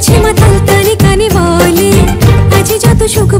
আছে মা তালতালি বলে আজ যত সুখ